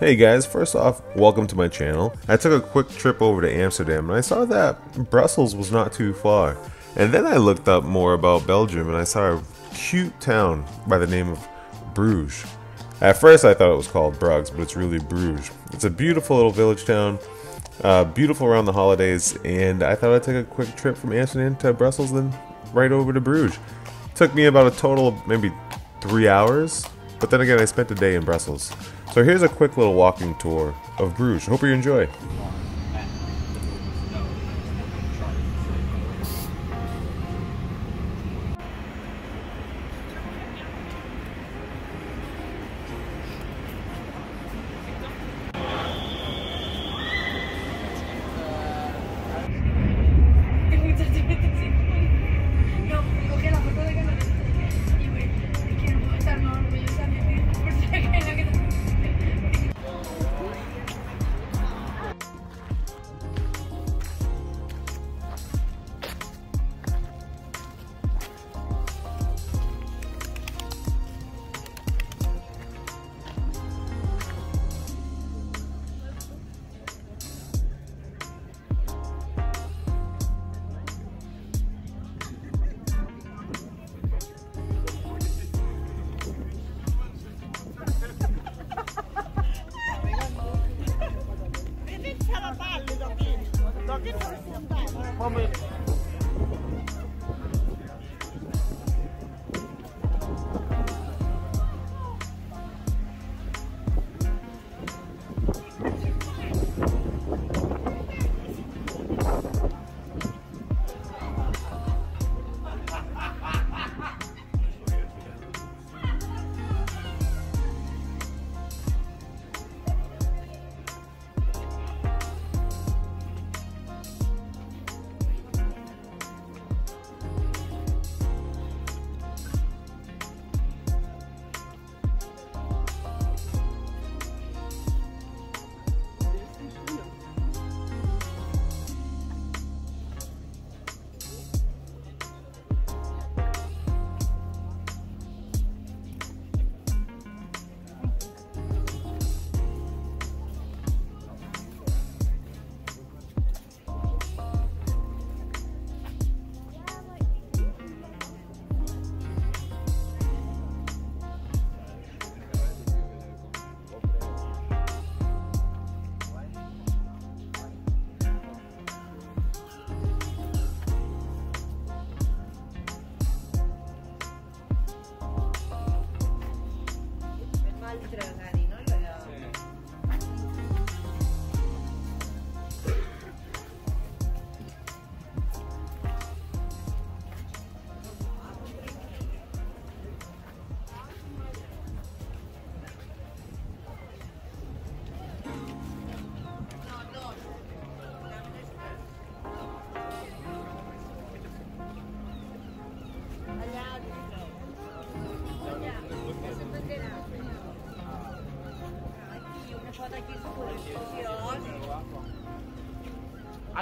Hey guys, first off, welcome to my channel. I took a quick trip over to Amsterdam and I saw that Brussels was not too far. And then I looked up more about Belgium and I saw a cute town by the name of Bruges. At first I thought it was called Bruges, but it's really Bruges. It's a beautiful little village town, uh, beautiful around the holidays, and I thought I'd take a quick trip from Amsterdam to Brussels, then right over to Bruges. Took me about a total of maybe three hours, but then again I spent a day in Brussels. So here's a quick little walking tour of Bruges. Hope you enjoy. Comment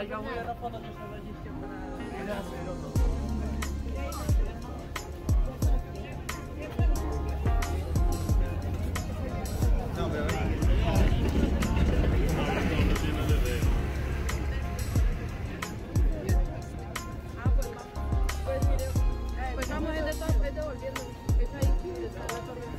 agak mungkin apa nanti sama sistem ada hasil Não, meu. Pues vamos a devolverlo. Es ahí que está la torre.